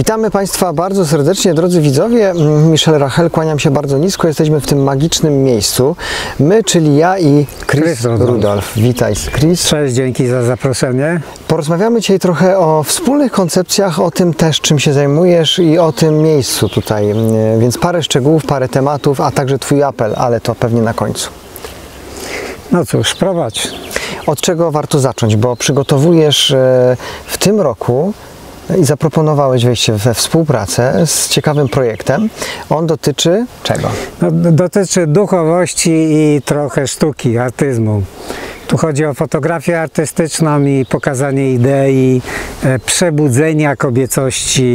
Witamy Państwa bardzo serdecznie, drodzy widzowie. Michel Rachel, kłaniam się bardzo nisko. Jesteśmy w tym magicznym miejscu. My, czyli ja i Chris, Chris Rudolph. Rudolph. Witaj, Chris. Cześć, dzięki za zaproszenie. Porozmawiamy dzisiaj trochę o wspólnych koncepcjach, o tym też, czym się zajmujesz i o tym miejscu tutaj. Mm, Więc parę szczegółów, parę tematów, a także Twój apel, ale to pewnie na końcu. No cóż, prowadź. Od czego warto zacząć? Bo przygotowujesz e, w tym roku i zaproponowałeś wejście we współpracę z ciekawym projektem. On dotyczy czego? No, dotyczy duchowości i trochę sztuki, artyzmu. Tu chodzi o fotografię artystyczną i pokazanie idei e, przebudzenia kobiecości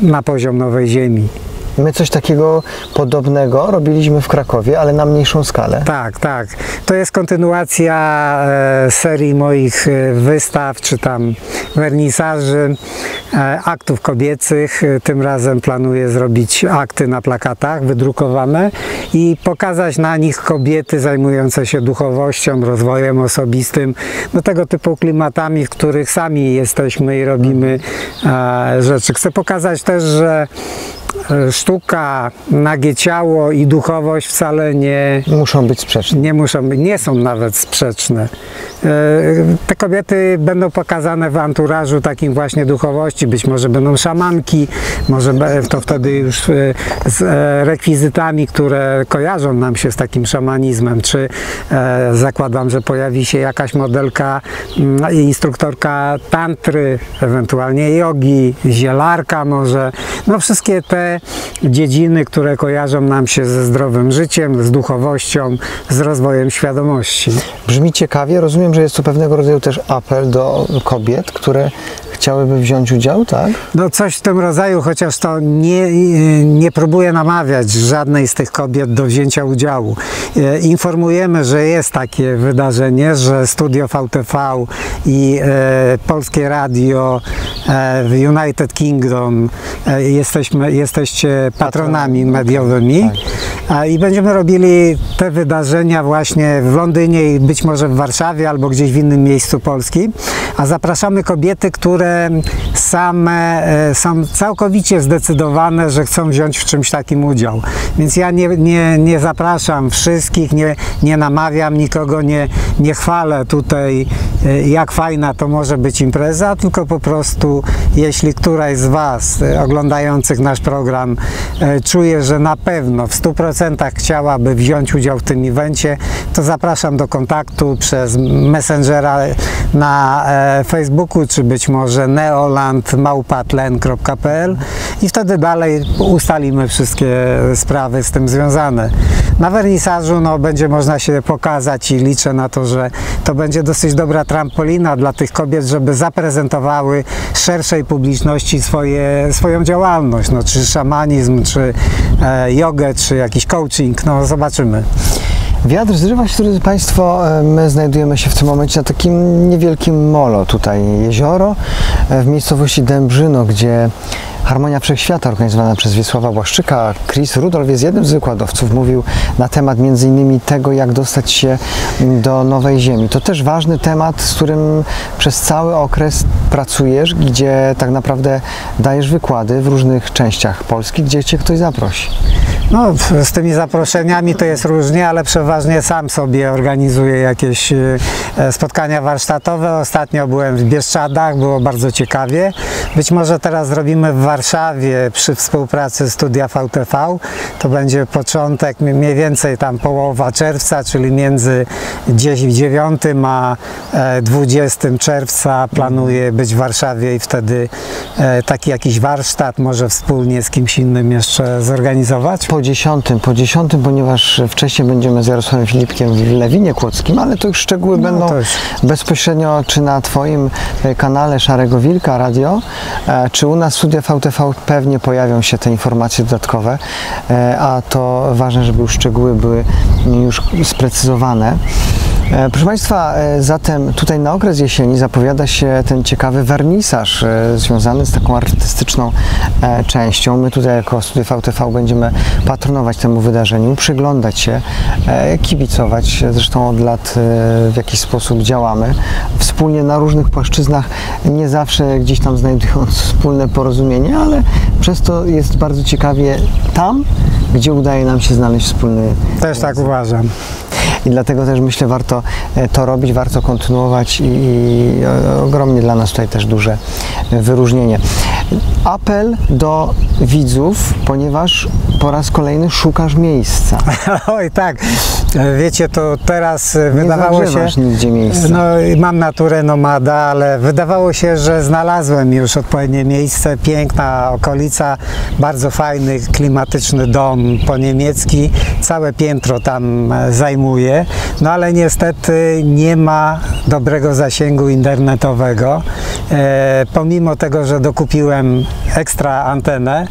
na poziom nowej ziemi. My coś takiego podobnego robiliśmy w Krakowie, ale na mniejszą skalę. Tak, tak. To jest kontynuacja e, serii moich e, wystaw, czy tam wernisaży, e, aktów kobiecych. E, Tym razem planuję zrobić akty na plakatach wydrukowane i pokazać na nich kobiety zajmujące się duchowością, rozwojem osobistym, no tego typu klimatami, w których sami jesteśmy i robimy e, rzeczy. Chcę pokazać też, że sztuka, nagie ciało i duchowość wcale nie, Muszą być sprzeczne. nie muszą, nie są nawet sprzeczne. E, Te kobiety będą pokazane w anturażu takim właśnie duchowości, być może będą szamanki, może to wtedy już e, z e, rekwizytami, które kojarzą nam się z takim szamanizmem, czy e, zakładam, że pojawi się jakaś modelka, mm, instruktorka tantry, ewentualnie jogi, zielarka może, no wszystkie te dziedziny, które kojarzą nam się ze zdrowym życiem, z duchowością, z rozwojem świadomości. Brzmi ciekawie. Rozumiem, że jest to pewnego rodzaju też apel do kobiet, które chciałyby wziąć udział, tak? No coś w tym rodzaju, chociaż to nie, nie próbuję namawiać żadnej z tych kobiet do wzięcia udziału. E, Informujemy, że jest takie wydarzenie, że Studio VTV i e, Polskie Radio w United Kingdom jesteśmy, jesteście patronami mediowymi A i będziemy robili te wydarzenia właśnie w Londynie i być może w Warszawie albo gdzieś w innym miejscu Polski. A zapraszamy kobiety, które um, same e, są całkowicie zdecydowane, że chcą wziąć w czymś takim udział. Więc ja nie, nie, nie zapraszam wszystkich, nie, nie namawiam nikogo, nie, nie chwalę tutaj, e, jak fajna to może być impreza, tylko po prostu, jeśli któraś z Was e, oglądających nasz program czuje, że na pewno w 100% chciałaby wziąć udział w tym evencie, to zapraszam do kontaktu przez Messengera na Facebooku, czy być może neolandmałpatlen.pl i wtedy dalej ustalimy wszystkie sprawy z tym związane. Na wernisażu no, będzie można się pokazać i liczę na to, że to będzie dosyć dobra trampolina dla tych kobiet, żeby zaprezentowały szerszej publiczności swoje, swoją działalność, no, czy szamanizm, czy e, jogę, czy jakiś coaching, no zobaczymy. Wiatr zrywa się, drodzy Państwo. E, My znajdujemy się w tym momencie na takim niewielkim molo. Tutaj jezioro e, w miejscowości Dębrzyno, gdzie Harmonia Wszechświata organizowana przez Wiesława Błaszczyka. Chris Rudolph jest jednym z wykładowców. Mówił na temat innymi tego, jak dostać się do Nowej Ziemi. To też ważny temat, z którym przez cały okres pracujesz, gdzie tak naprawdę dajesz wykłady w różnych częściach Polski, gdzie Cię ktoś zaprosi. No, z tymi zaproszeniami to jest różnie, ale przeważnie sam sobie organizuję jakieś e, spotkania warsztatowe. Ostatnio byłem w Bieszczadach, było bardzo ciekawie. Być może teraz zrobimy w Warszawie przy współpracy Studia VTV. To będzie początek, mniej więcej tam połowa czerwca, czyli między 9 a e, 20 czerwca planuję być w Warszawie i wtedy e, taki jakiś warsztat może wspólnie z kimś innym jeszcze zorganizować. Po dziesiątym, po dziesiątym, ponieważ wcześniej będziemy z Jarosławem Filipkiem w Lewinie Kłodzkim, ale to już szczegóły będą No już- bezpośrednio czy na Twoim e, kanale Szarego Wilka Radio, e, czy u nas w Studia VTV pewnie pojawią się te informacje dodatkowe, e, a to ważne, żeby już szczegóły były już sprecyzowane. E, Proszę Państwa, e, zatem tutaj na okres jesieni zapowiada się ten ciekawy wernisaż e, związany z taką artystyczną częścią. My tutaj jako Studio VTV będziemy patronować temu wydarzeniu, przyglądać się, kibicować. Zresztą od lat w jakiś sposób działamy wspólnie na różnych płaszczyznach, nie zawsze gdzieś tam znajdując wspólne porozumienie, ale przez to jest bardzo ciekawie tam, gdzie udaje nam się znaleźć wspólny Też tak uważam. i dlatego też myślę, warto e, to robić, warto kontynuować i, i ogromnie dla nas tutaj też duże e, wyróżnienie. Apel do widzów, ponieważ po raz kolejny szukasz miejsca. Oj tak, wiecie, to teraz Nie wydawało się... zagrzewasz nigdzie miejsca. No, mam naturę nomada, ale wydawało się, że znalazłem już odpowiednie miejsce. Piękna okolica, bardzo fajny, klimatyczny dom po niemiecki. Całe piętro tam e, zajmuje. No ale niestety nie ma dobrego zasięgu internetowego. E, pomimo tego, że dokupiłem ekstra antenę,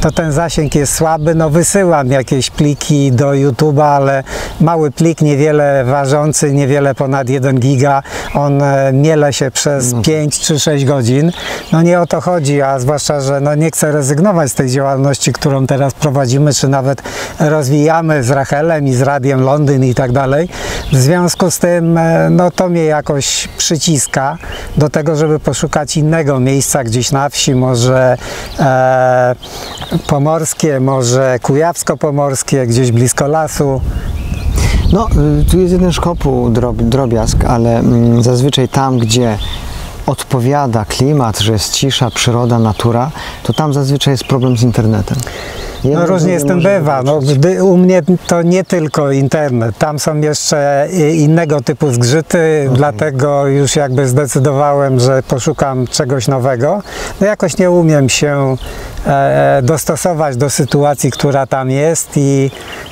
to ten zasięg jest słaby. No wysyłam jakieś pliki do YouTube'a, ale mały plik, niewiele ważący, niewiele ponad 1 giga. On e, miele się przez 5 czy 6 godzin. No nie o to chodzi, a zwłaszcza, że no nie chcę rezygnować z tej działalności, którą teraz prowadzimy, czy nawet rozwijamy z Rachelem i z Radiem Londyn i tak dalej. W związku z tym, e, no to mnie jakoś przyciska do tego, żeby poszukać innego miejsca gdzieś na wsi, może e, pomorskie, może kujawsko-pomorskie, gdzieś blisko lasu. No, y, tu jest jeden szkopu drob, drobiazg, ale mm, zazwyczaj tam, gdzie odpowiada klimat, że jest cisza, przyroda, natura, to tam zazwyczaj jest problem z internetem. No różnie z tym bywa. No, u mnie to nie tylko internet, tam są jeszcze innego typu zgrzyty, dlatego już jakby zdecydowałem, że poszukam czegoś nowego. No jakoś nie umiem się dostosować do sytuacji, która tam jest i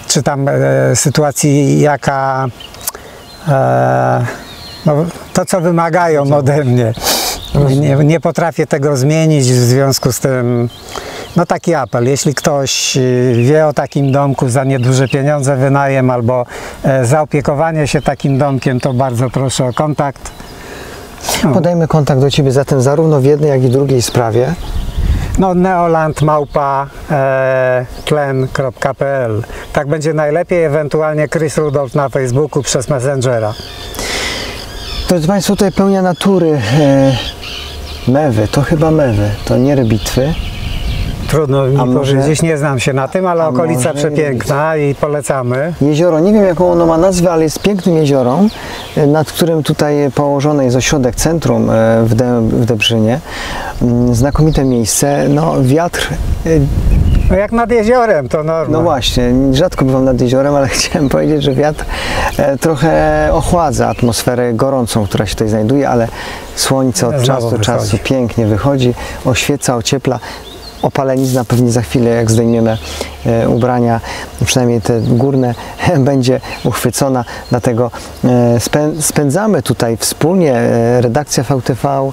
czy tam e, sytuacji, jaka e, no, to, co wymagają ode mnie. Nie, nie potrafię tego zmienić, w związku z tym no taki apel, jeśli ktoś wie o takim domku za nieduże pieniądze wynajem albo e, zaopiekowanie się takim domkiem, to bardzo proszę o kontakt. No, Podajmy kontakt do Ciebie zatem zarówno w jednej, jak i drugiej sprawie. No neoland małpa e, Tak będzie najlepiej, ewentualnie Chris Rudolph na Facebooku przez Messengera. Drodzy Państwo, tutaj pełnia natury e, mewy, to chyba mewy, to nie rybitwy. Trudno mi może- powiedzieć, nie znam się na tym, ale okolica może przepiękna i polecamy. Jezioro, nie wiem jaką ono ma nazwę, ale jest pięknym jeziorą, e, nad którym tutaj położony jest ośrodek centrum e, w, De, w Debrzynie. Mm, Znakomite miejsce. No wiatr, e, No jak nad jeziorem, to norma. no właśnie, rzadko bywam nad jeziorem, ale chciałem powiedzieć, że wiatr trochę ochładza atmosferę gorącą, która się tutaj znajduje, ale słońce od Znowu czasu do czasu pięknie wychodzi, oświeca, ociepla. Opalenizna pewnie za chwilę, jak zdejmiemy ubrania, przynajmniej te górne, będzie uchwycona. Dlatego e, spę, spędzamy tutaj wspólnie, e, redakcja VTV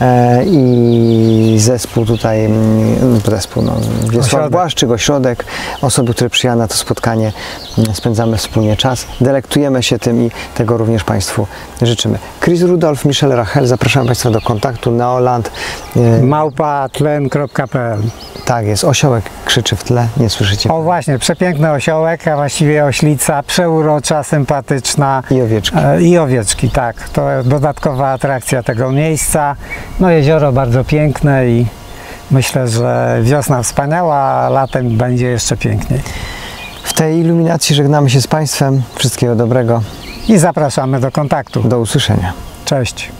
e, i zespół tutaj, mm, zespół, no, Wiesław Ośrodek. Błaszczyk, ośrodek, osoby, które przyjechały na to spotkanie, mm, spędzamy wspólnie czas, delektujemy się tym i tego również Państwu życzymy. Chris Rudolf, Michel Rachel, zapraszam Państwa do kontaktu, Neoland, e, Małpa tlen.pl tak jest, osiołek krzyczy w tle, nie słyszycie. O właśnie, przepiękny osiołek, a właściwie oślica, przeurocza, sympatyczna. I owieczki. E, I owieczki, tak. To dodatkowa atrakcja tego miejsca. No jezioro bardzo piękne i myślę, że wiosna wspaniała, a latem będzie jeszcze piękniej. W tej iluminacji żegnamy się z Państwem, wszystkiego dobrego, I zapraszamy do kontaktu. do usłyszenia. Cześć.